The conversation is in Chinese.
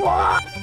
you